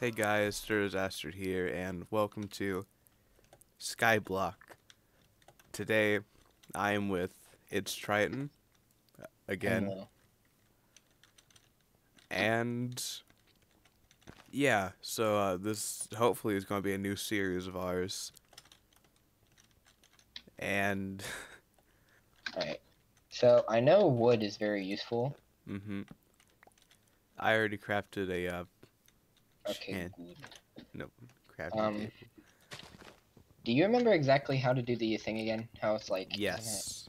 Hey guys, Derdisaster here, and welcome to Skyblock. Today, I am with It's Triton again, Hello. and yeah, so uh, this hopefully is going to be a new series of ours. And Alright. So I know wood is very useful. mhm, I already crafted a uh, Okay, good. nope, crafting Um, table. Do you remember exactly how to do the thing again? How it's like it, Yes,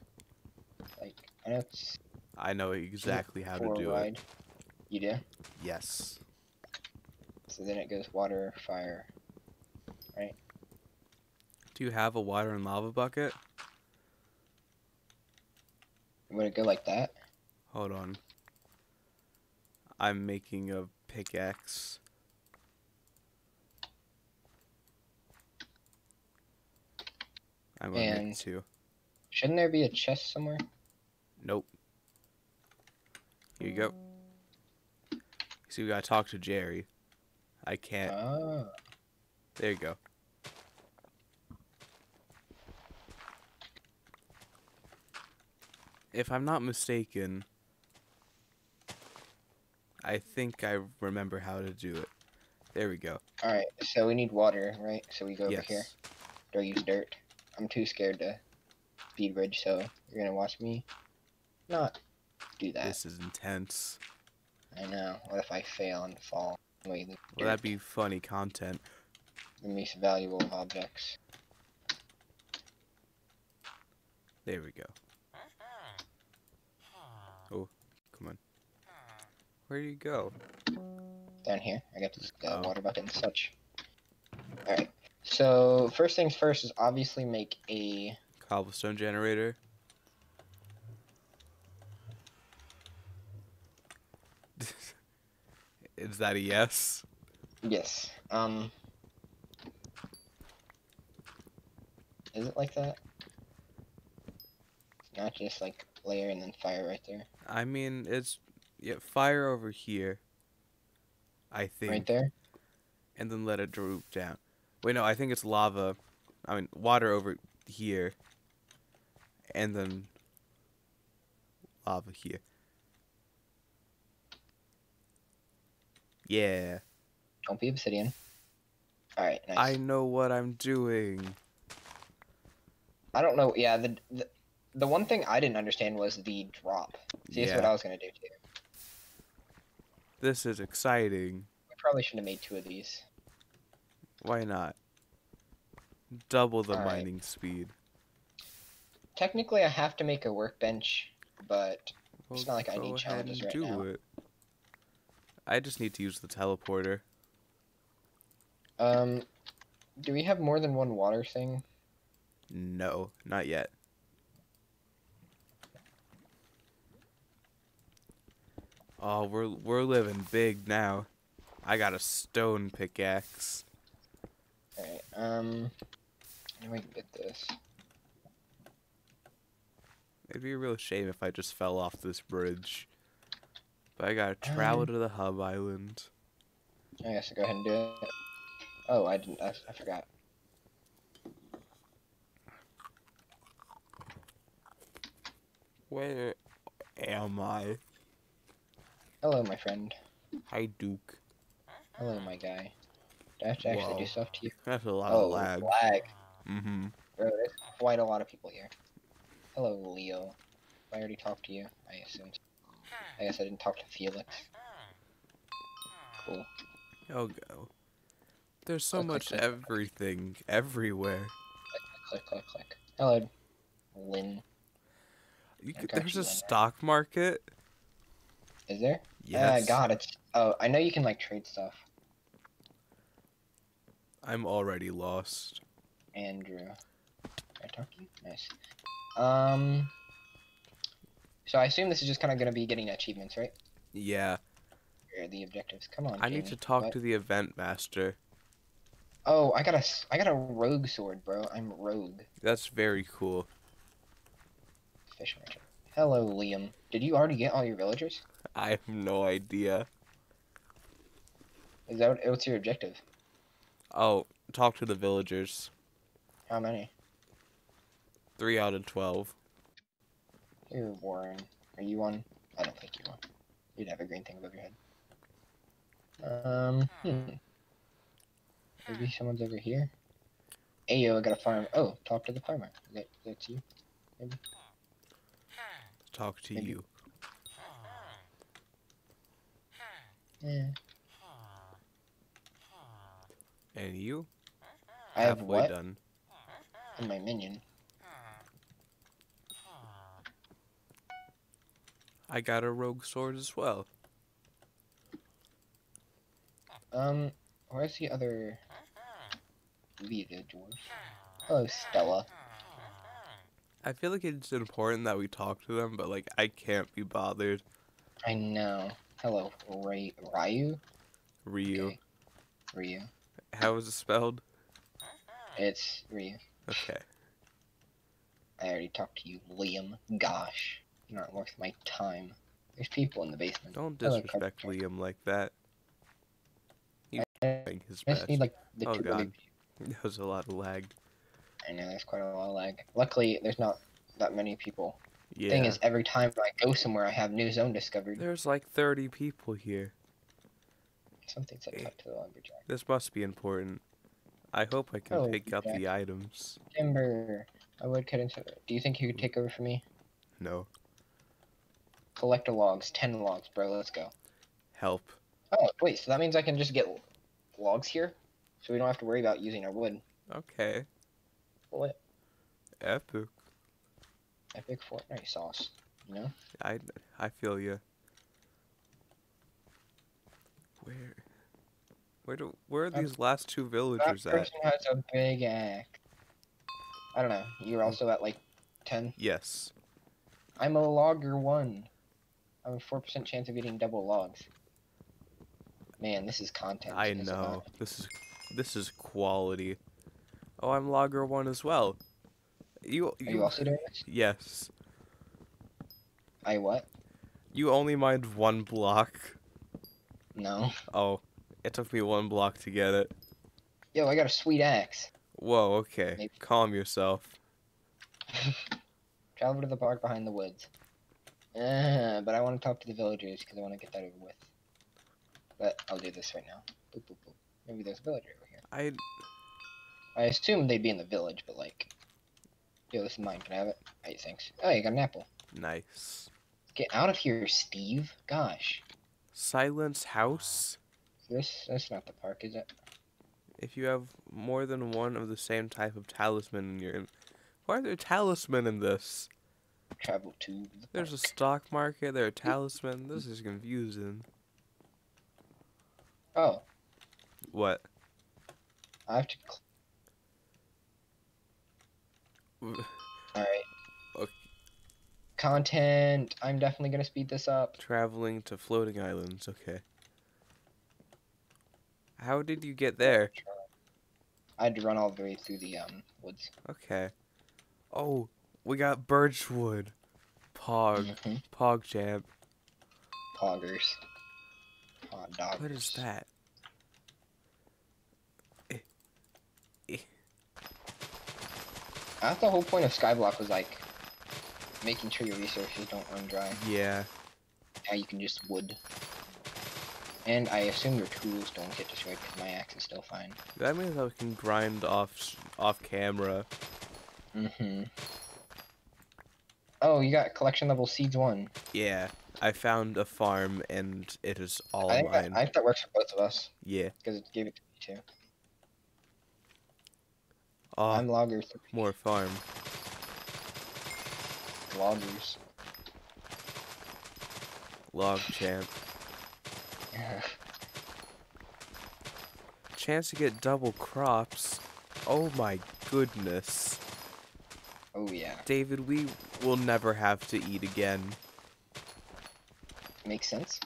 Like I know it's I know exactly how to do it. wide. You do? Yes. So then it goes water, fire. Right? Do you have a water and lava bucket? Would it go like that? Hold on. I'm making a pickaxe. I'm gonna And- make two. Shouldn't there be a chest somewhere? Nope. Here you go. See, we gotta talk to Jerry. I can't. Oh. There you go. If I'm not mistaken, I think I remember how to do it. There we go. Alright, so we need water, right? So we go over yes. here. Or use dirt. I'm too scared to speed bridge, so you're gonna watch me not do that. This is intense. I know. What if I fail and fall? Wait, the Well, that'd be funny content. the most valuable objects. There we go. Oh, come on. Where do you go? Down here, I got this uh, Oh. water bucket and such. Alright. So, first things first is obviously make a. Cobblestone generator. is that a yes? Yes. Um. Is it like that? Not just like layer and then fire right there. I mean, it's yeah, fire over here. I think, Right there? and then let it droop down. Wait, no, I think it's lava. I mean, water over here, and then lava here. Yeah, Don't be obsidian. Alright, nice. I know what I'm doing. I don't know. Yeah, the, the the one thing I didn't understand was the drop. See, that's what I was gonna do too. This is exciting. We probably shouldn't have made two of these. Why not? Double the Alright. mining speed. Technically, I have to make a workbench, but Well, not like I need ahead challenges right do now. it. I just need to use the teleporter. um, do we have more than one water thing? No, not yet. Oh, we're we're living big now. I got a stone pickaxe. Alright. Um, do we get this? It'd be a real shame if I just fell off this bridge. But I gotta travel Um, to the hub island. I guess I'll go ahead and do it. Oh, I didn't. I, I forgot. Where am I? Hello, my friend. Hi, Duke. Hello, my guy. I have to actually Whoa. do stuff to you? That's a lot oh, of lag. lag. Mm-hmm. Bro, there's quite a lot of people here. Hello, Leo. I already talked to you, I assumed. I guess I didn't talk to Felix. Cool. I'll go. There's so Click, click, much click. everything everywhere. Click, click, click. Hello, Lynn. You could, there's a Lynn. stock market. Is there? Yes. Uh, God, it's. Oh, I know you can like trade stuff. I'm already lost. Andrew. Can I talk to you? Nice. Um. So I assume this is just kind of gonna be getting achievements, right? Yeah. Or the objectives. Come on. I need to talk What? to the event master. Oh, I got a. I got a rogue sword, bro. I'm rogue. That's very cool. Fish merchant. Hello, Liam. Did you already get all your villagers? I have no idea. Is that what, what's your objective? Oh, talk to the villagers. How many? Three out of twelve. You're Warren. Are you one? I don't think you are. You'd have a green thing above your head. Um, hmm. Maybe someone's over here. Ayo, I got a farm. Oh, talk to the farmer. Is that, that's you? Talk to Maybe. you. Yeah. And you? I have Halfway what? done. And my minion. I got a rogue sword as well. Um, where's the other Vita dwarf? Oh, Stella. I feel like it's important that we talk to them, but like I can't be bothered. I know. Hello, Ray, Ryu? Ryu. Okay. Ryu. How is it spelled? It's Ryu. Okay. I already talked to you, Liam. Gosh. You're not worth my time. There's people in the basement. Don't disrespect. Liam like that. He's I doing his best. need like Oh, God. That was a lot of lag. I know there's quite a lot of lag. Luckily, there's not that many people. Yeah. Thing is, every time I go somewhere, I have new zone discovered. There's like 30 people here. Something said talk to the lumberjack. This must be important. I hope I can Oh, pick up the items. Timber. I would cut into it. Do you think you could take over for me? No. Collect the logs. Ten logs, bro. Let's go. Help. Oh, wait. So that means I can just get logs here? So we don't have to worry about using our wood. Okay. What? Epic. Epic Fortnite sauce. You know? I I feel you. Where Where do where are these last two That villagers at? person has a big axe. I don't know. You're also at like 10. Yes. I'm a logger one. I have a 4% chance of eating double logs. Man, this is content. I is know. This is this is quality. Oh, I'm logger one as well. You Are you also doing this? Yes. I what? You only mined one block. No. Oh, it took me one block to get it. Yo, I got a sweet axe. Whoa, okay. Maybe. Calm yourself. Travel to the park behind the woods. Uh, but I want to talk to the villagers because I want to get that over with. But I'll do this right now. Boop, boop, boop. Maybe there's a villager over here. I I assume they'd be in the village, but like, yo, this is mine. Can I have it? Hey, thanks. Oh, you got an apple. nice. Get out of here, Steve. Gosh, Silence house. this that's not the park, is it? If you have more than one of the same type of talisman in your why are there talisman in this? Travel to the There's a stock market, there are talisman. This is confusing. Oh, What? I have to. Cl- All right. Ok. Content. I'm definitely gonna speed this up. Traveling to floating islands, okay. How did you get there? I had to run all the way through the um woods. Okay. Oh, we got birchwood. Pog. Mhm. Pog jam. Poggers. Dogs. What is that? I thought the whole point of Skyblock was like making sure your resources don't run dry. Yeah. Now you can just wood. And I assume your tools don't get destroyed because my axe is still fine. That means I can grind off off camera. Mm-hmm. Oh, you got collection level seeds one. Yeah. I found a farm and it is all I think that, mine. I think that works for both of us Yeah. because it gave it to me too. Oh, I'm logger three. more farm. Loggers. Log champ. Chance to get double crops. Oh my goodness. oh yeah, David, we will never have to eat again. makes sense,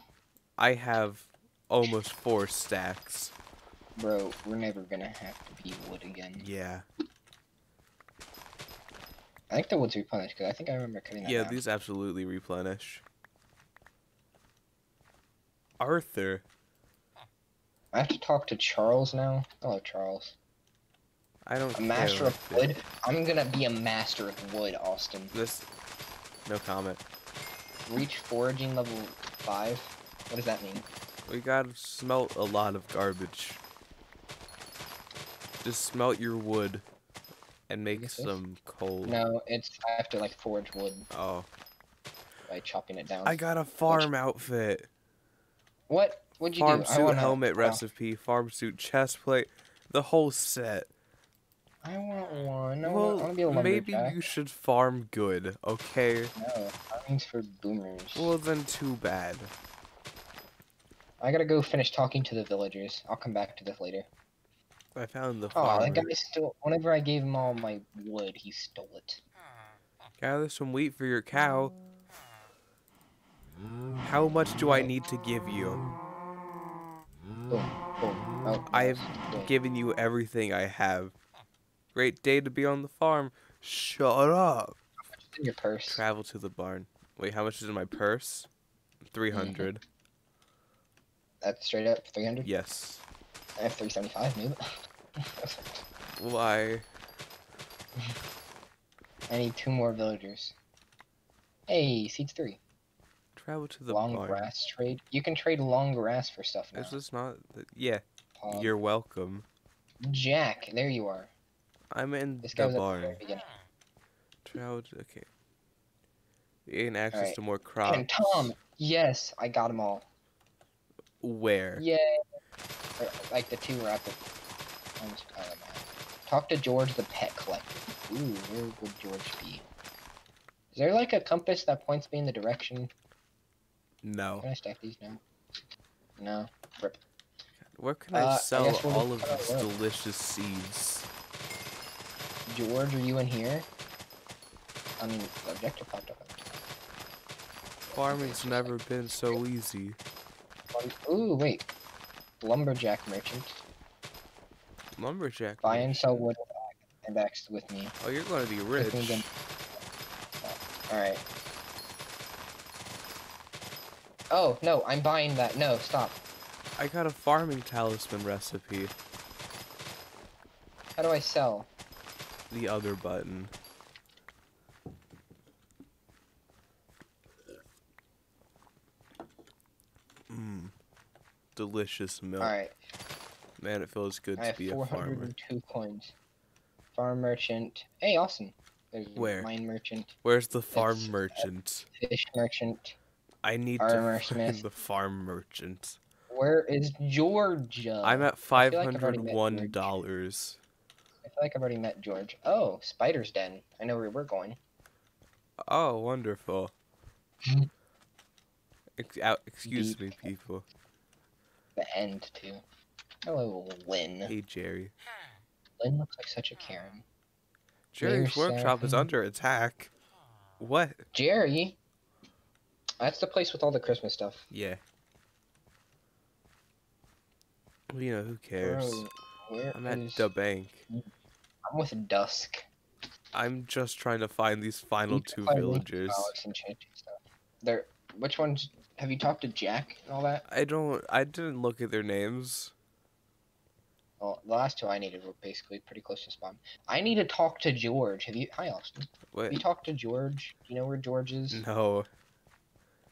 I have almost four stacks. bro. We're never gonna have to be wood again. Yeah. I think the wood's replenished because I think I remember cutting that Yeah, down. these absolutely replenish. Arthur. I have to talk to Charles now. Hello, Charles. I don't A master of it- wood. I'm gonna be a master of wood, Austin. This. No comment. Reach foraging level five. What does that mean? We gotta smelt a lot of garbage. Just smelt your wood and make some coal. No, it's I have to like forge wood Oh. by chopping it down. I got a farm outfit. What? What'd you Farm do? I suit wanna, helmet oh, recipe, farm suit chest plate, the whole set. I want one. I well, want, I want to be a maybe you should farm good, okay? No, farming's for boomers. Well, then too bad. I gotta go finish talking to the villagers. I'll come back to this later. I found the Oh, that guy stole. Whenever I gave him all my wood, he stole it. Gather some wheat for your cow. How much do I need to give you? Boom, boom. Oh, I have given you everything I have. Great day to be on the farm. Shut up. In your purse. Travel to the barn. Wait, how much is in my purse? 300. That's straight up 300. Yes. I have 375. Move. Why? I need two more villagers. Hey, seeds three. Travel to the long barn. grass trade. You can trade long grass for stuff now. Is this not? the- Yeah, Um, you're welcome. Jack. There you are. I'm in This the barn. very beginning. Travel to, okay. Gain access Alright. to more crops. And Tom. Yes, I got them all. Where? Yay. Or, like the two were at the. Almost that. Talk to George the pet collector. Ooh, where would George be? Is there like a compass that points me in the direction? No. Can I stack these now? No. Rip. Where can Uh, I I sell we'll all of these wood. delicious seeds? George, are you in here? I mean, the objective popped up. Farming's never been so easy. Ooh, wait. Lumberjack merchant. Lumberjack. Buy and sell wood and X with me. Oh, you're gonna be rich. again. Alright. Oh, no, I'm buying that. No, stop. I got a farming talisman recipe. How do I sell? The other button. Delicious milk. Alright, Man, it feels good I to be a farmer. 402 coins. Farm merchant. Hey, awesome. There's Where? mine merchant, Where's the farm It's, uh, merchant? fish merchant. I need Armor to find the farm merchant. Where is Georgia? I'm at five feel like I've already hundred one dollars. I feel like I've already met George. Oh, Spider's Den. I know where we're going. Oh, wonderful. Excuse me, people. The end, too. Hello, Lynn. Hey, Jerry. Lynn looks like such a Karen. Jerry's uh, workshop is under attack. What? Jerry! That's the place with all the Christmas stuff. Yeah. Well, you know, who cares? Bro, I'm at is- the bank. I'm with Dusk. I'm just trying to find these final two villagers. to Alex and stuff. There. Which ones? Have you talked to Jack and all that? I don't. I didn't look at their names. Well, the last two I needed were basically pretty close to spawn. I need to talk to George. Have you? Hi, Austin. Have you talked to George? Do you know where George is? No.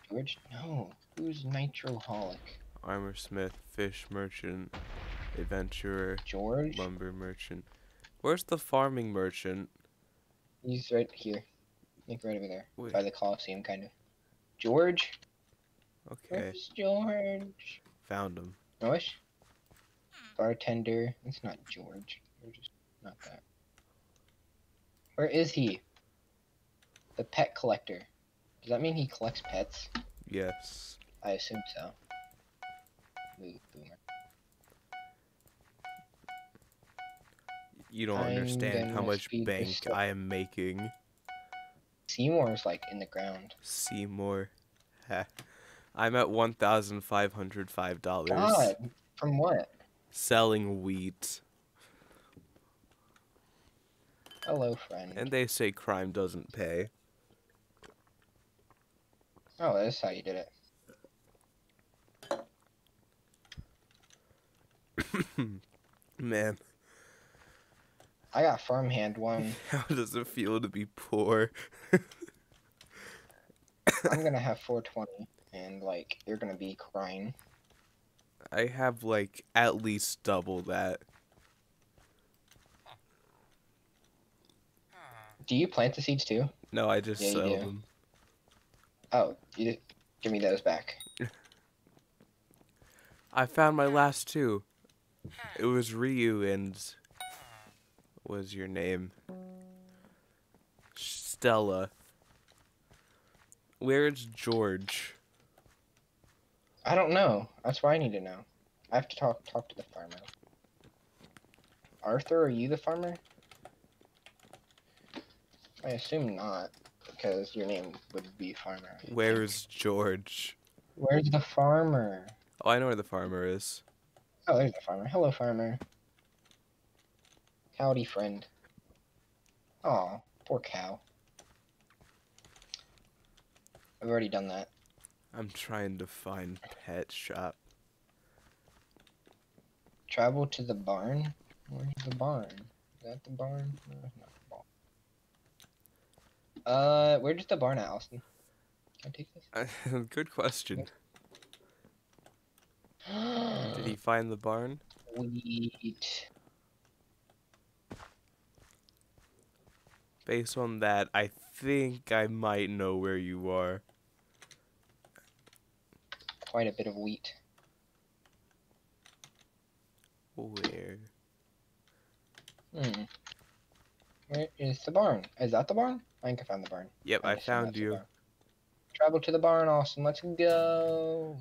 George? No. Who's Nitroholic? Armor smith, fish merchant, adventurer, George? lumber merchant. Where's the farming merchant? He's right here. Like right over there. Wait. By the Coliseum, kind of. George? Okay, Where's George? found him. Nosh? Bartender. It's not George. George is not that. Where is he? The pet collector. Does that mean he collects pets? Yes. I assume so. Ooh, boomer. You don't I'm understand how much bank. I am making. Seymour's like in the ground. Seymour. I'm at one thousand five hundred five dollars. God, from what? Selling wheat. Hello, friend. And they say crime doesn't pay. Oh, that's how you did it. Man, I got farmhand one. how does it feel to be poor? I'm gonna have 420, and like you're gonna be crying. I have like at least double that. Do you plant the seeds too? No, I just Yeah, do. them. Oh, you just give me those back. I found my last two. It was Ryu and what was your name? Stella. Where's George? I don't know. That's why I need to know. I have to talk talk to the farmer. Arthur, are you the farmer? I assume not, because your name would be farmer. I think. Where's George? Where's the farmer? Oh, I know where the farmer is. Oh, there's the farmer. Hello, farmer. Howdy, friend. Aw, poor cow. I've already done that. I'm trying to find pet shop. Travel to the barn? Where's the barn? Is that the barn? No, it's not the barn. Uh, where's the barn at, Austin? Can I take this? Good question. Did he find the barn? Wheat. Based on that, I think I might know where you are. Quite a bit of wheat. Where? Hmm. Where is the barn? Is that the barn? I think I found the barn. Yep, I found you. Travel to the barn, Austin. Let's go.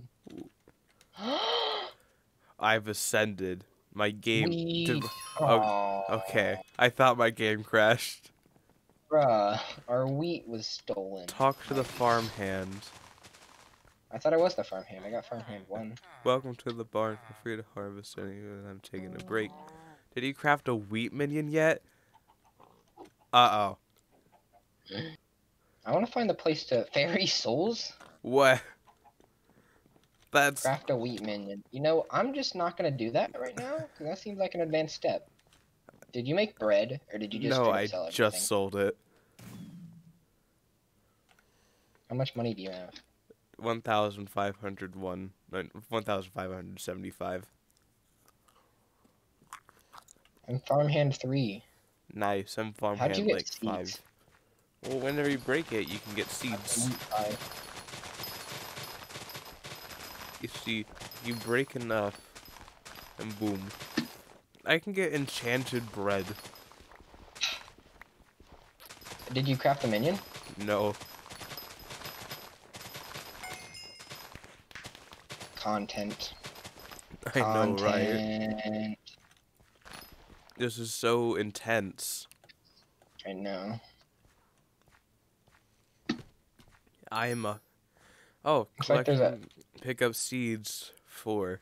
I've ascended. My game. Did- Aw, Okay, I thought my game crashed. Bruh, our wheat was stolen. Talk to the farmhand. I thought I was the farmhand. I got farmhand one. Welcome to the barn. Feel free to harvest any. I'm taking a break. Did you craft a wheat minion yet? Uh oh. I want to find the place to fairy souls. What? That's Craft a wheat minion. You know, I'm just not gonna do that right now because that seems like an advanced step. Did you make bread or did you just no. I just sold it. How much money do you have? One thousand five hundred one. One thousand five hundred seventy-five. I'm farmhand three. Nice. I'm How'd you farmhand get like seeds? five. Well, whenever you break it, you can get seeds. You see, you break enough, and boom. I can get enchanted bread. Did you craft a minion? No. Content. I know, right? Content. This is so intense. I know. I'm a. Oh, Looks like a- collecting, pick up seeds for.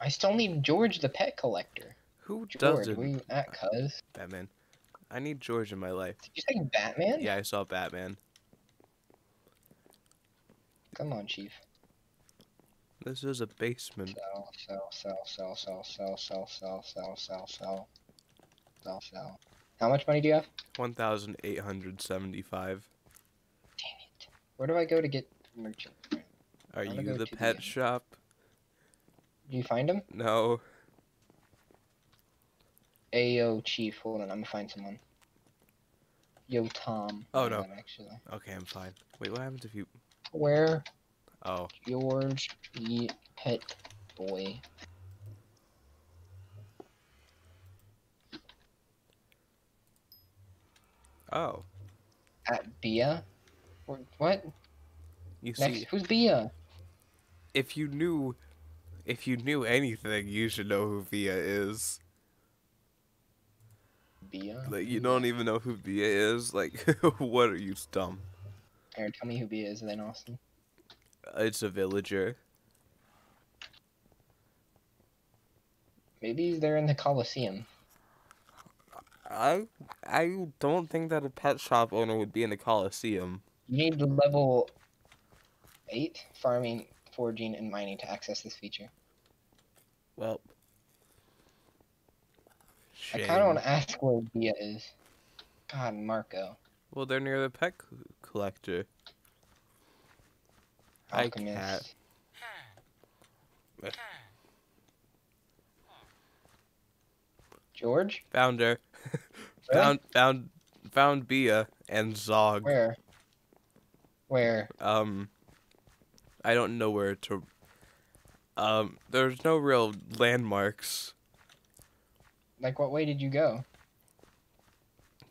I still need George the pet collector. Who George, doesn't? where you at, cuz? Batman. I need George in my life. Did you say Batman? Yeah, I saw Batman. Come on, Chief. This is a basement. Sell, sell, sell, sell, sell, sell, sell, sell, sell, sell, sell, sell, sell. How much money do you have? 1,875. Damn it. Where do I go to get merchant? Are you the to the pet shop? Do you find him? No. Ayo, Chief. Hold on, I'm gonna find someone. Yo, Tom. Oh, no. Actually. Okay, I'm fine. Wait, what happens if you. Where Oh, George the pet boy? oh. At Bea? Or- What? You Next, see, who's Bea? if you knew. If you knew anything, you should know who Via is. Bea? Like, you don't even know who Via is? Like, what are you, dumb? Aaron, tell me who Bea is then, Austin. It's a villager. Maybe they're in the Coliseum. I I don't think that a pet shop owner would be in the coliseum. You need the level 8 farming, foraging, and mining to access this feature. Well. I kind of want to ask where Dia is. God, Marco. Well, they're near the pet collector. Alchemist. cat. George? Found her. Really? Found found found Bea and Zog. Where? Where? Um, I don't know where to. Um, there's no real landmarks. Like, what way did you go?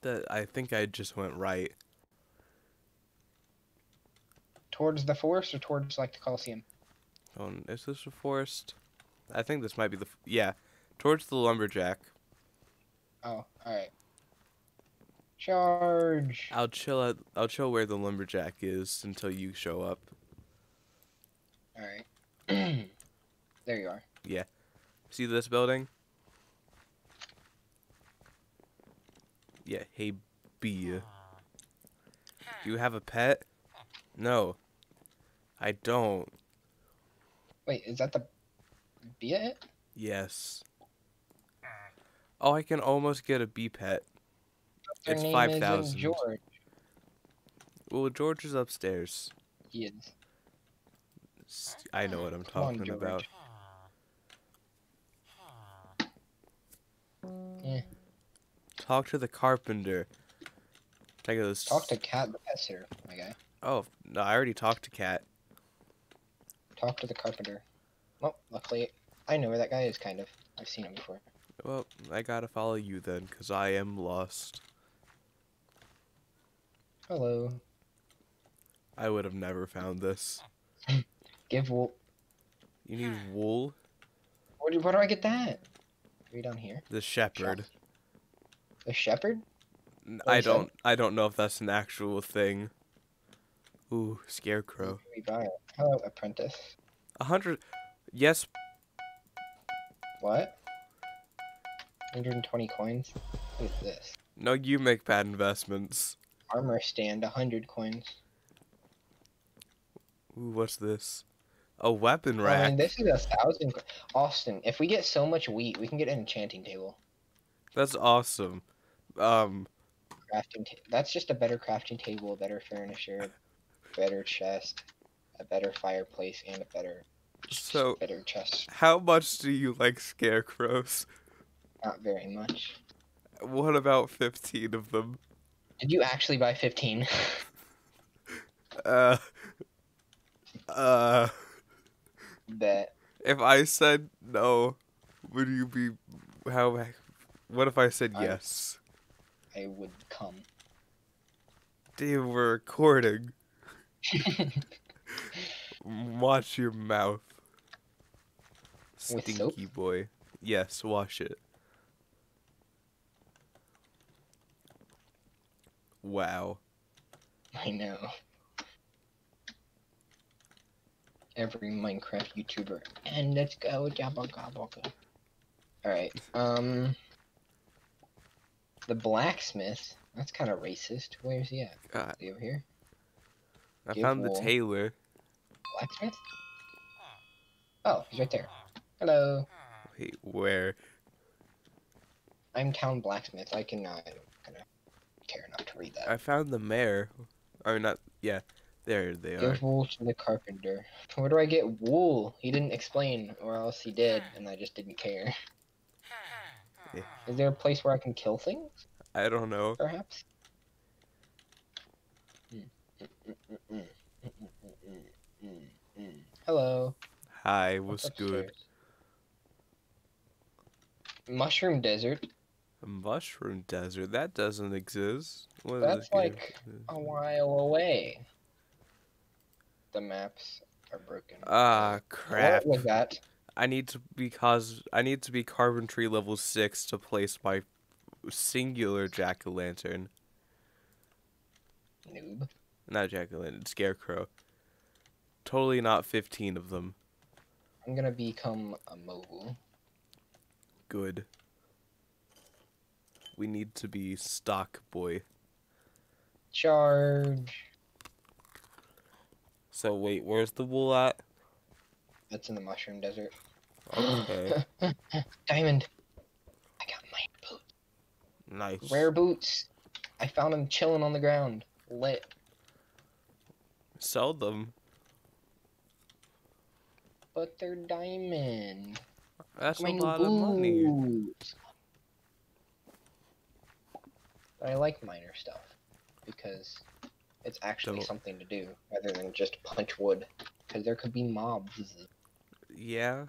That I think I just went right. Towards the forest or towards, like, the Coliseum? Oh, um, is this a forest? I think this might be the f- yeah, towards the lumberjack. Oh, alright. Charge! I'll chill at I'll chill where the lumberjack is until you show up. Alright. there you are. Yeah. See this building? Yeah. Hey, Bea. Do ah. you have a pet? No. I don't. Wait, is that the... Be it? Yes. Oh, I can almost get a bee pet. Their It's name five isn't. George. Well, George is upstairs. He is. I know what I'm Come talking George. about. Eh. Talk to the carpenter. Out this. Talk to Cat the pet sitter, my guy. Oh no, I already talked to Cat. Talk to the carpenter. Well, luckily, I know where that guy is, kind of. I've seen him before. Well, I gotta follow you then, cause I am lost. Hello. I would have never found this. Give wool. You need wool. Where do, where do I get that? Are we down here? The shepherd. The shepherd? Oh, I don't. I don't know if that's an actual thing. Ooh, scarecrow. Where do we buy it? Hello, apprentice. A hundred. Yes. What? 120 coins? What is this? No, you make bad investments. Armor stand, 100 coins. Ooh, what's this? A weapon I rack. mean, this is a thousand. Austin, if we get so much wheat, we can get an enchanting table. That's awesome. Um, Crafting. That's just a better crafting table, a better furniture, better chest, a better fireplace, and a better so better chest. how much do you like scarecrows? Not very much. What about fifteen of them? Did you actually buy 15? Uh, uh, Bet. if I said no, would you be how? What if I said I- yes? I would come. Damn, we're recording. Watch your mouth. With soap? Stinky boy. Yes, wash it. Wow. I know. Every Minecraft YouTuber. And let's go, Jabba Gobble. Alright, um. The blacksmith. That's kind of racist. Where's he at? God, Is he over here? I Give found the tailor. Blacksmith? Oh, he's right there. Hello. Wait, where? I'm town blacksmith. I can. I'm gonna care enough to read that. I found the mayor. Or not. Yeah, there they are. Give wool to the carpenter. Where do I get wool? He didn't explain, or else he did, and I just didn't care. Yeah. Is there a place where I can kill things, I don't know. perhaps? Hmm. Mm, mm, mm, Hello. Hi, what's good? upstairs? Mushroom desert. Mushroom desert? That doesn't exist. What That's game? like- A while away. The maps are broken. Ah, crap. What was that? I need to because I need to be carpentry level six to place my singular jack o' lantern. Noob. Not jack o' lantern, scarecrow. Totally not fifteen of them. I'm gonna become a mobile. Good. We need to be stock boy. Charge. So wait, where's the wool at? That's in the mushroom desert. Okay. Diamond. I got my boots. Nice. Rare boots. I found them chilling on the ground. Lit. Sell them. But they're diamond. That's a My lot of money. But I like miner stuff because it's actually something to do rather than just punch wood. Because there could be mobs. Yeah.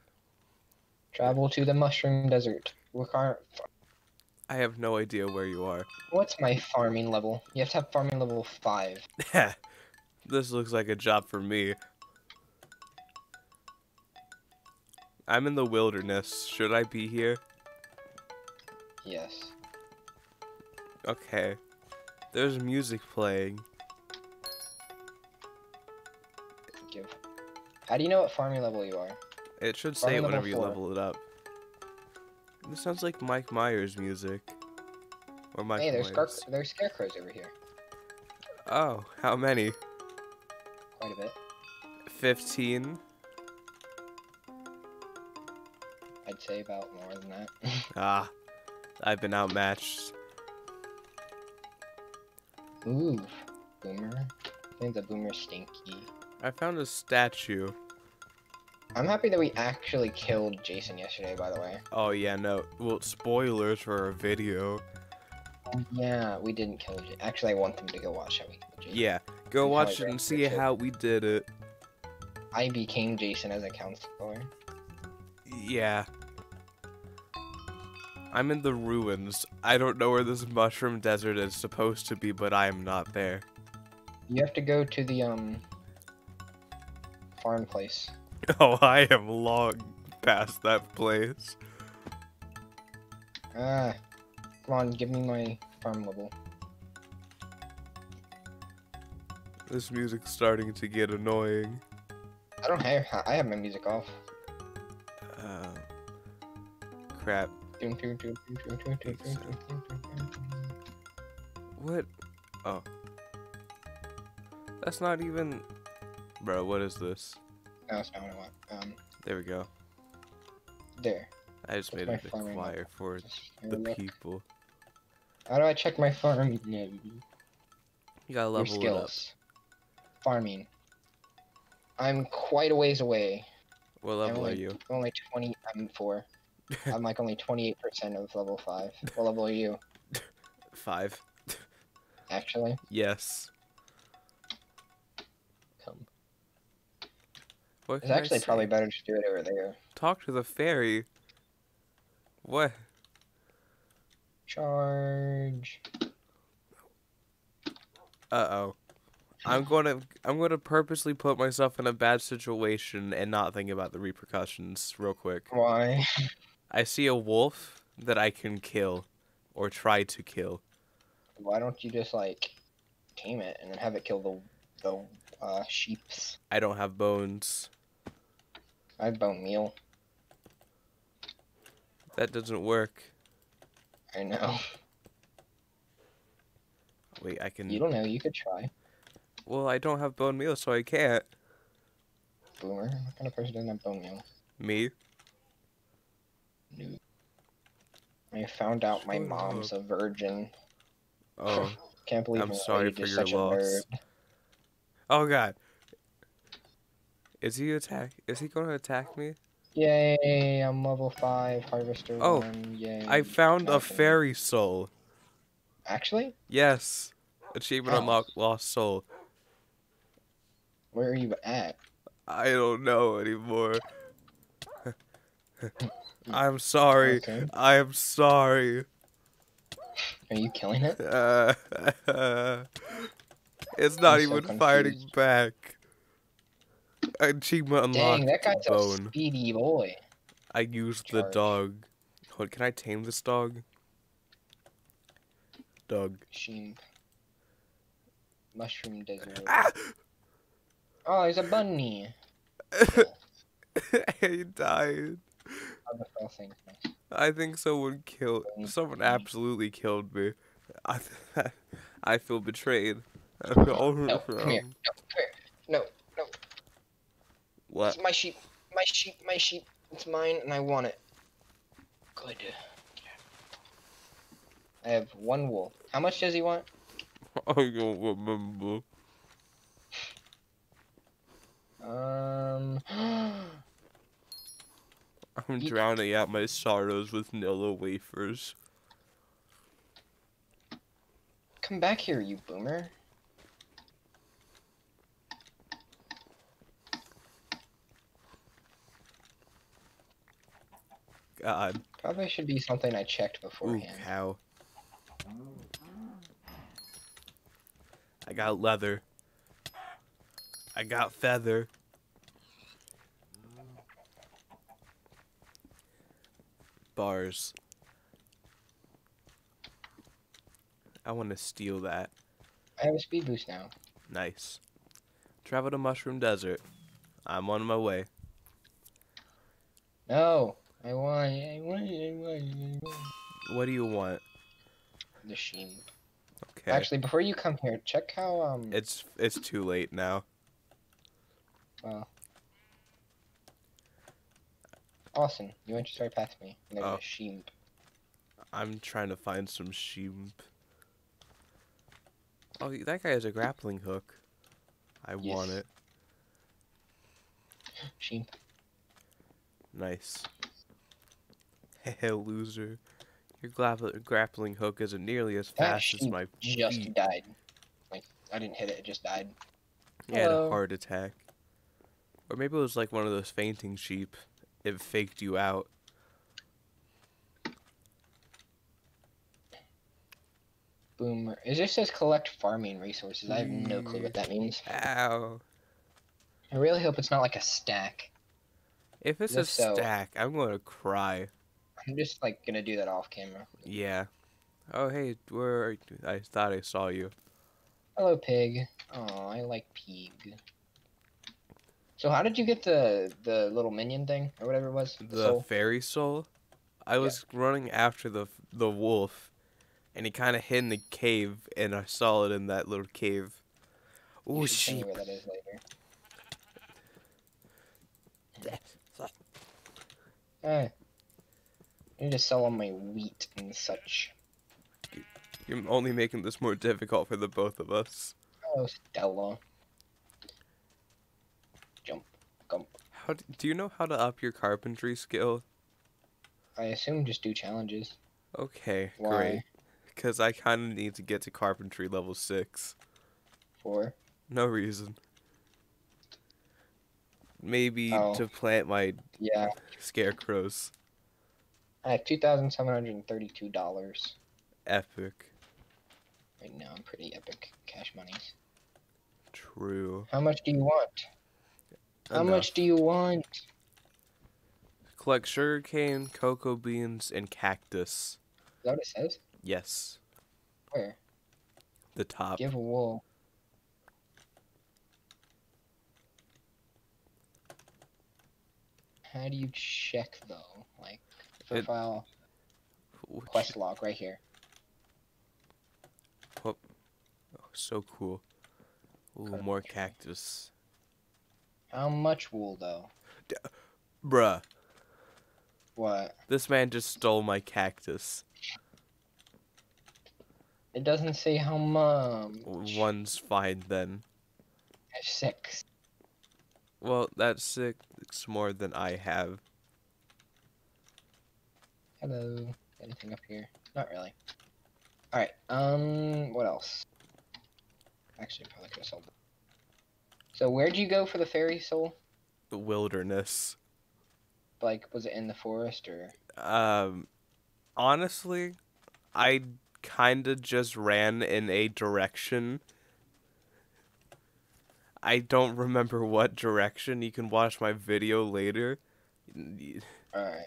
Travel to the mushroom desert. Require- I have no idea where you are. What's my farming level? You have to have farming level 5. this looks like a job for me. I'm in the wilderness. Should I be here? Yes. Okay. There's music playing. Give. How do you know what farming level you are? It should Farming say it whenever you level it up. This sounds like Mike Myers music. Or Mike hey, there's, scar- Myers. there's scarecrows over here. Oh, how many? Quite a bit. 15? I'd say about more than that. Ah, I've been outmatched. Ooh. Boomer. I think the boomer's stinky. I found a statue. I'm happy that we actually killed Jason yesterday, by the way. Oh yeah, no. Well, spoilers for our video. Yeah, we didn't kill Jason. Actually, I want them to go watch how we killed Jason. Yeah, go watch it and see Richard. how we did it. I became Jason as a counselor. Yeah. I'm in the ruins. I don't know where this mushroom desert is supposed to be, but I am not there. You have to go to the, um, farm place. Oh, I am long past that place. Ah. Come on, give me my farm level. This music's starting to get annoying. I don't have, I have my music off. Uh, crap. What? Oh. That's not even... Bro, what is this? No, that's not what I want. Um, there we go. There. I just That's made a big flyer for the look. people. How do I check my farming? You gotta level Your skills. it up. Farming. I'm quite a ways away. What level only, are you? Only 20. I'm 4. I'm like only 28% of level 5. What level are you, Five. actually? Yes. Come. What It's actually probably better to do it over there. Talk to the fairy. What? Charge. Uh oh. I'm gonna I'm gonna purposely put myself in a bad situation and not think about the repercussions real quick. Why? I see a wolf that I can kill or try to kill. Why don't you just like tame it and then have it kill the the uh, sheeps? I don't have bones. I have bone meal. That doesn't work. I know. Wait, I can You don't know. You could try. Well, I don't have bone meal, so I can't. Boomer. What kind of person doesn't have bone meal? Me? I found out my mom's a virgin. Oh. Can't believe I'm sorry for your loss. Oh god. Is he attack is he gonna attack me? Yay! I'm level five harvester Oh, one. Yay! I found a fairy soul. Actually, Yes. Achievement How? unlocked lost soul. where are you at? I don't know anymore. I'm sorry. Okay. I am sorry. Are you killing it? Uh, it's not I'm so even fighting confused. back. Achievement unlocked Dang, that guy's a bone. speedy boy. I used the dog. Hold, can I tame this dog? Dog. Sheep. Mushroom desert. Ah! Oh, he's a bunny. he died. Other fell things. I think someone killed. Someone absolutely killed me. I, I feel betrayed. I feel No, come here. No, come here. No, no. What? It's my sheep. My sheep. My sheep. It's mine and I want it. Good. I have one wool. How much does he want? I don't remember. Um. I'm drowning out my sorrows with Nilla wafers. Come back here, you boomer. God. Probably should be something I checked beforehand. Ooh, cow. I got leather. I got feather. Bars. I want to steal that. I have a speed boost now. Nice. Travel to Mushroom Desert. I'm on my way. No, I want, I want, I want, I want. What do you want? The sheep. Okay. Actually, before you come here, check how um. it's it's too late now. Well. Austin, you went just right past me. And there's Oh. a sheep. I'm trying to find some sheep. Oh, that guy has a grappling hook. I want it. Sheep. Nice. Hey, loser. Your glap- grappling hook isn't nearly as That fast as sheep my just feet. died. Like I didn't hit it; it just died. He had a heart attack. Or maybe it was like one of those fainting sheep. It faked you out. Boomer. It just says collect farming resources. I have no clue what that mm, means. Ow. I really hope it's not like a stack. If it's If a so- stack, I'm going to cry. I'm just like gonna do that off camera. Yeah. Oh, hey, where are you? I thought I saw you. Hello, pig. Oh, I like pig. So how did you get the the little minion thing or whatever it was? The soul? fairy soul? I was running after the the wolf, and he kind of hid in the cave, and I saw it in that little cave. Oh Ooh, should tell me sheep. where that is later. I need to sell all my wheat and such. You're only making this more difficult for the both of us. Oh, Stella. How do you know how to up your carpentry skill? I assume just do challenges. Okay, Why? great. Because I kind of need to get to carpentry level six. For No reason. Maybe Oh. to plant my yeah, scarecrows. I have two thousand seven hundred and thirty-two dollars Epic. right now. I'm pretty epic cash monies. True. How much do you want? How Enough. much do you want? Collect sugarcane, cocoa beans, and cactus. Is that what it says? Yes, Where? the top. Give a wool. How do you check though? Like It- profile Which- quest log right here. oh, so cool. Ooh, more cactus. How much wool though? Bruh, What? this man just stole my cactus. It doesn't say how much. One's fine then. Six. Well, that's six more than I have. Hello. Anything up here? Not really. Alright, um, what else? Actually, probably could have sold it. So, where'd you go for the fairy soul? The wilderness. Like, was it in the forest or? Um, honestly, I kinda just ran in a direction. I don't remember what direction. You can watch my video later. Alright,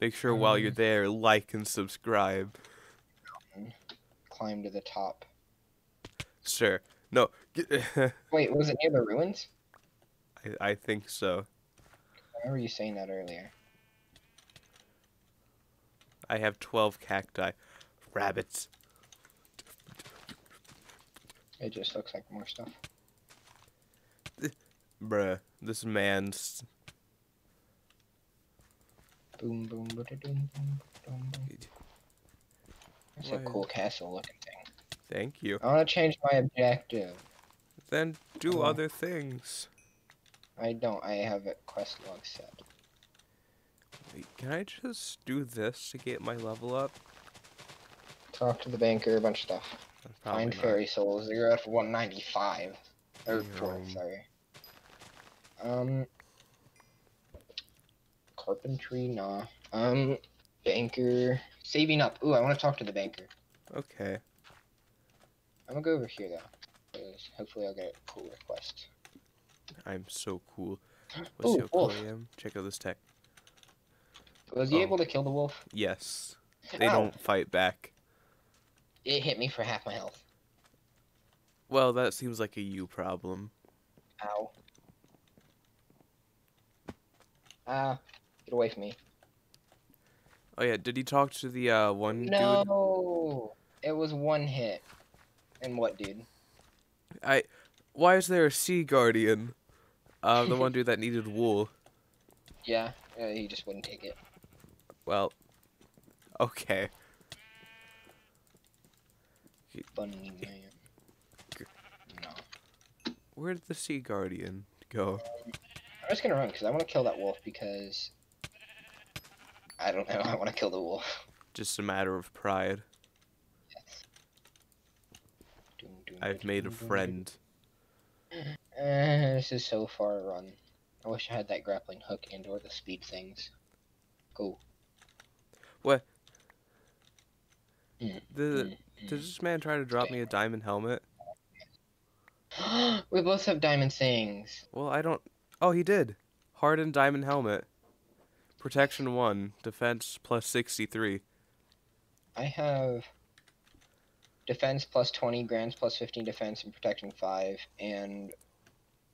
Make sure while you're Um, there, like and subscribe. climb to the top. Sure. No, Wait, was it near the ruins? I think so. I remember you saying that earlier. I have 12 cacti. Rabbits. It just looks like more stuff. Bruh, this man's. Boom, boom, ba da doom, boom, boom, boom. That's a cool castle looking thing. Thank you. I want to change my objective. Then do Oh. other things. I don't. I have a quest log set. Wait, can I just do this to get my level up? Talk to the banker, a bunch of stuff. Find not. fairy souls. Out of 195. Or four, Um, sorry. Um. Carpentry, nah. Um. Banker. Saving up. Ooh, I want to talk to the banker. Okay. I'm gonna go over here though. 'cause hopefully I'll get a cool request. I'm so cool. What's Ooh, your cool. I am? Check out this tech. Was he Oh. able to kill the wolf? Yes. They Ow. don't fight back. It hit me for half my health. Well, that seems like a you problem. Ow. Ah, get away from me. Oh yeah, did he talk to the uh one dude? No, it was one hit. And what, dude? I why is there a sea guardian? Uh the one dude that needed wool. Yeah, uh, he just wouldn't take it. Well, okay. Funny man. No. Where did the sea guardian go? I'm just gonna run because I want to kill that wolf because I don't know. I want to kill the wolf. Just a matter of pride. Doom, doom, I've made a friend. Uh, this is so far a run. I wish I had that grappling hook and or the speed things. Go. What? Mm, mm, Did this man try to drop me a diamond helmet? mm. we both have diamond things. Well, I don't. Oh, he did. Hardened diamond helmet. Protection 1, defense plus 63. I have defense plus 20, grants plus 15 defense, and protection 5, and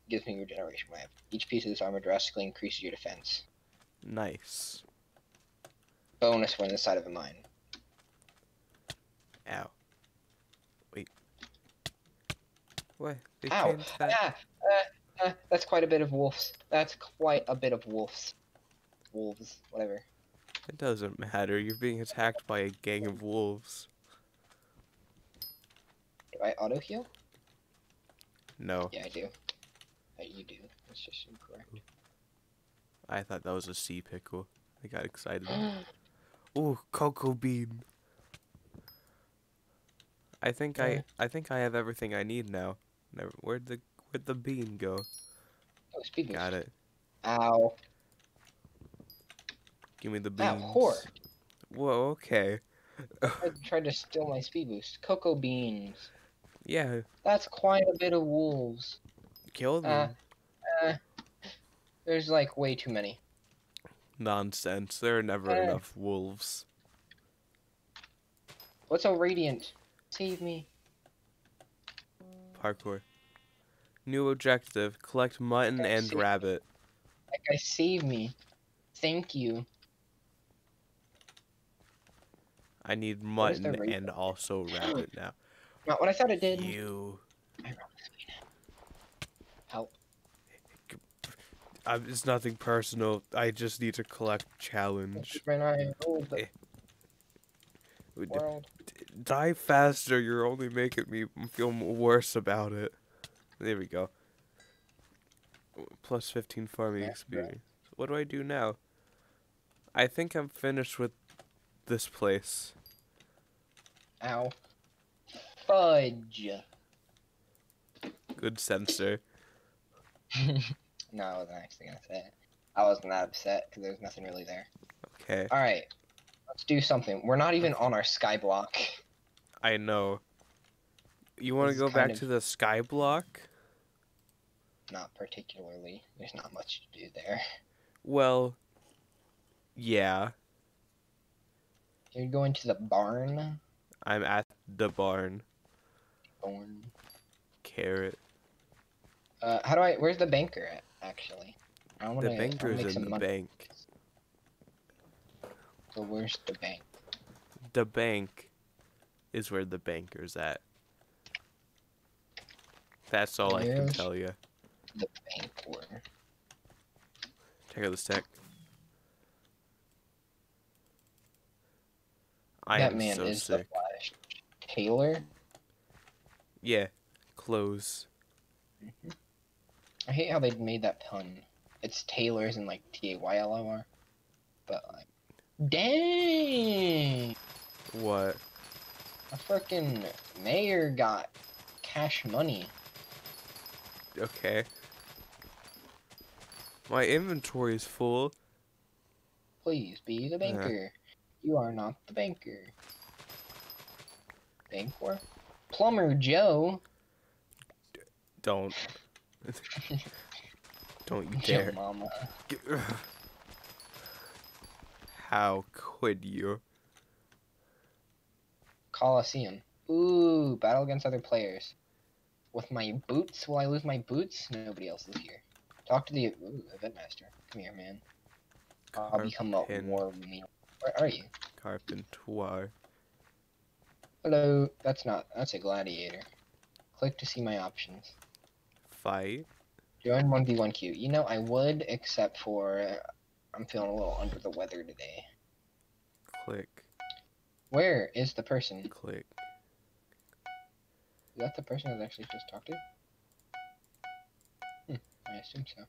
gives me regeneration wave. Each piece of this armor drastically increases your defense. Nice. Bonus when inside of a mine. Ow. Wait. What? They Ow! that? Ah, ah, ah, that's quite a bit of wolves. That's quite a bit of wolves. Wolves, whatever. It doesn't matter. You're being attacked by a gang of wolves. Do I auto heal? No, Yeah, I do. Uh, you do. That's just incorrect. I thought that was a sea pickle. I got excited. Ooh, cocoa bean. I think Yeah. I I think I have everything I need now. Never, where'd the where'd the bean go? oh, speed boost. Got it. Ow. Give me the Ow, beans. whore. Whoa, okay. I tried to steal my speed boost. Cocoa beans. Yeah, That's quite a bit of wolves. kill them. Uh, there's like way too many. Nonsense. There are never Uh. enough wolves. What's a radiant? Save me. Parkour. New objective: collect mutton Okay, and rabbit. That guy save me. Thank you. I need What is the mutton and also rabbit now. Not what I thought it did. You. I rolled this way now. Help. It's nothing personal. I just need to collect challenge. When I rolled the Eh. World. Die faster. You're only making me feel worse about it. There we go. Plus 15 farming Yeah, right. experience. What do I do now? I think I'm finished with this place. Ow. Fudge. Good censor. no, I wasn't actually gonna say it. I wasn't that upset because there's nothing really there. Okay. All right, let's do something. We're not even on our sky block. I know. You want to go back kind to the sky block? Not particularly. There's not much to do there. Well, yeah. You're going to the barn. I'm at the barn. Barn. Carrot. Uh, how do I? Where's the banker at? Actually, I want The to banker's in the money. bank. So where's the bank? The bank is where the banker's at. That's all I can tell you. The bank where? Check out this tech. I that am man so is sick. the Flash. Taylor. Yeah, clothes. I hate how they made that pun. It's Taylor's and like T A Y L O R. But like, dang, What? a freaking mayor got cash money. Okay. My inventory is full. Please be the banker. You are not the banker. Bankor? Plumber Joe. Don't. Don't you dare. How could you? Coliseum. Ooh, battle against other players. With my boots? Will I lose my boots? Nobody else is here. Talk to the ooh, event master. Come here, man. I'll become a war meal. Where are you? Carpentoir. Hello. That's not. That's a gladiator. Click to see my options. Fight. Join 1v1 queue. You know, I would, except for uh, I'm feeling a little under the weather today. Click. Where is the person? Click. Is that the person I was actually just to talk to? Hmm, I assume so.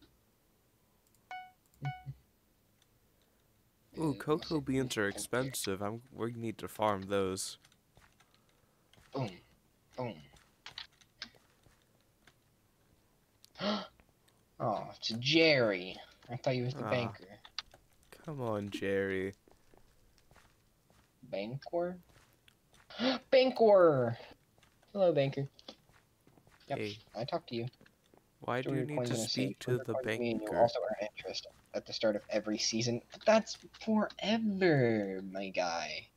Ooh, cocoa beans are expensive. I'm we need to farm those. Boom. Boom. oh, it's Jerry. I thought he was the Ah. banker. Come on, Jerry. Bancor? Bancor! Hello, banker. Yep, Hey, I talked to you. why do you need to in a safe. speak to the coins me and banker? You also earn interest at the start of every season. But that's forever, my guy.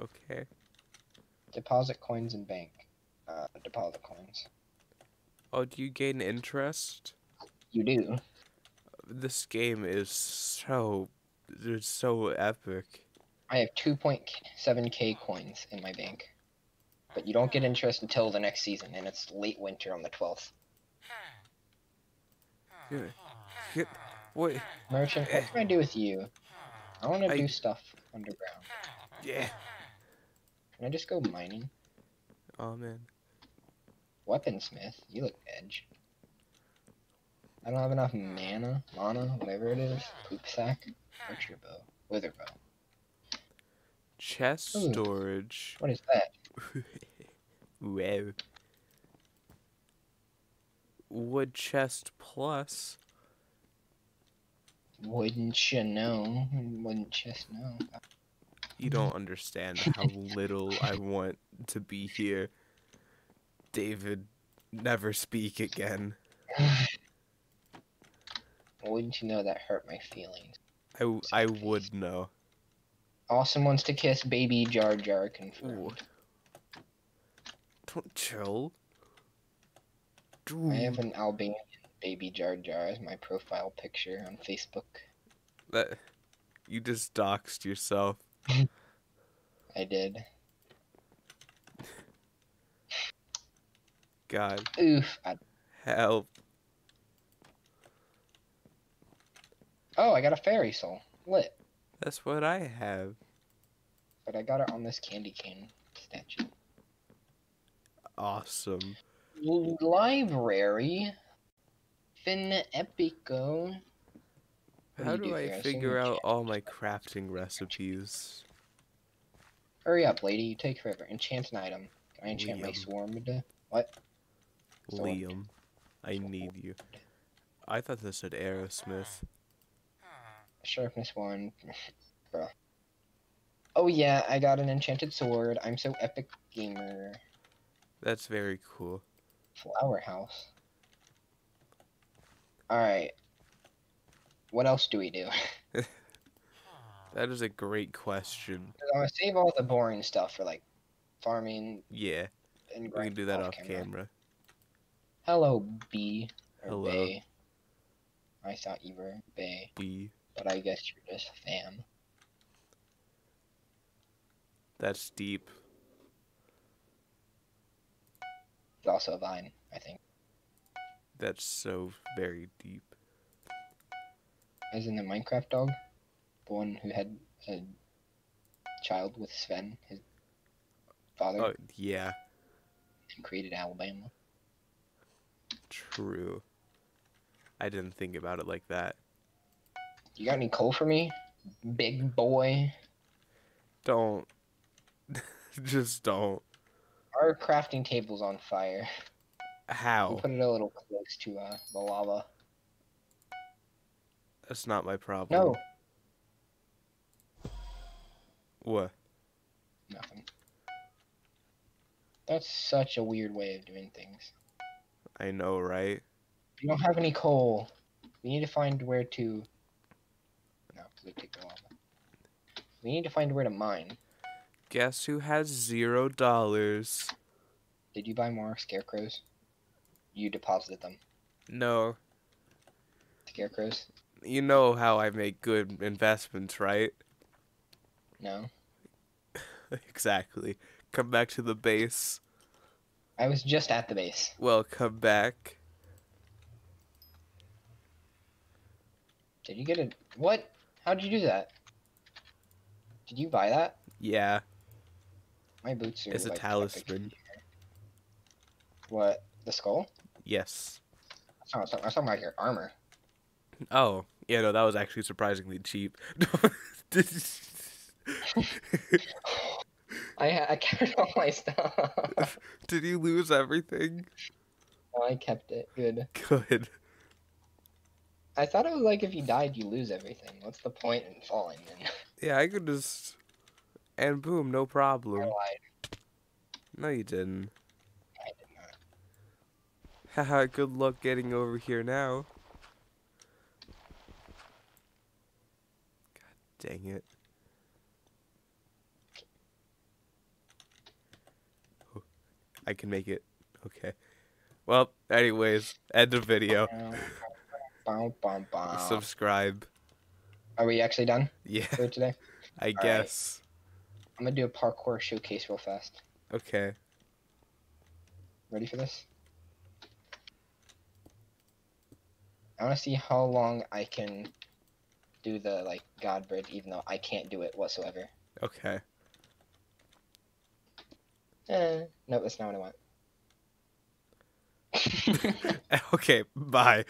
Okay. Deposit coins in bank. Uh, deposit coins. Oh, do you gain interest? You do. This game is so, it's so epic. I have 2.7k coins in my bank. But you don't get interest until the next season, and it's late winter on the 12th. Yeah. Yeah, Wait. Merchant, what can I do with you? I want to do stuff underground. Yeah. Can I just go mining? Oh man. Weaponsmith, you look edge. I don't have enough mana, mana, whatever it is. Poop sack, archer bow, wither bow. Chest Ooh. storage. What is that? wow. Wood chest plus. Wouldn't you know? Wouldn't you know? You don't understand how little I want to be here. David, never speak again. Wouldn't you know that hurt my feelings? I, I would know. Awesome wants to kiss baby Jar Jar Ooh. confirmed. Don't chill. I have an Albanian baby Jar Jar as my profile picture on Facebook. That you just doxed yourself. I did. God Oof. I... help. Oh, I got a fairy soul. Lit. That's what I have. But I got it on this candy cane statue. Awesome. Library. Fin Epico. How do do I assume figure out all my crafting recipes? Hurry up, lady. You take forever. Enchant an item. Can I enchant my Liam. swarm to what? Liam, I need you. I thought this said Aerosmith. Sharpness one. Bruh. Oh yeah, I got an enchanted sword. I'm so epic gamer. That's very cool. Flower house. Alright. What else do we do? That is a great question. I'm gonna save all the boring stuff for like farming Yeah, and we can do that off off camera. Hello, Bea. Hello. Bay. I thought you were Bay, B. but I guess you're just fam. That's deep. It's also a vine, I think. That's so very deep. As in the Minecraft dog? The one who had a child with Sven, his father, Oh, yeah, and created Alabama. true. I didn't think about it like that. You got any coal for me, big boy? Don't. Just don't. Our crafting table's on fire. How? We How? put it a little close to uh, the lava. That's not my problem. No, What? nothing. That's such a weird way of doing things. I know, right? We don't have any coal. We need to find where to. No, take the lava. We need to find where to mine. Guess who has zero dollars? Did you buy more scarecrows? You deposited them. No. Scarecrows? You know how I make good investments, right? No. exactly. Come back to the base. I was just at the base. Well, come back. Did you get a what? How did you do that? Did you buy that? Yeah, My boots are it's a talisman. What? The skull? Yes. That's not, that's not about your armor. Oh, yeah, no, that was actually surprisingly cheap. I I kept all my stuff. Did you lose everything? no, I kept it. Good. Good. I thought it was like if you died, you lose everything. What's the point in falling? Then? Yeah, I could just. And boom, no problem. I lied. No, you didn't. I did not. Haha, good luck getting over here now. Dang it. I can make it. Okay. Well, anyways, end of video. Bum, bum, bum. Subscribe. Are we actually done Yeah, for today? I guess. I'm gonna do a parkour showcase real fast. Okay. Ready for this? I want to see how long I can do the like God bridge, even though I can't do it whatsoever. Okay. Eh, no, that's not what I want. okay, bye.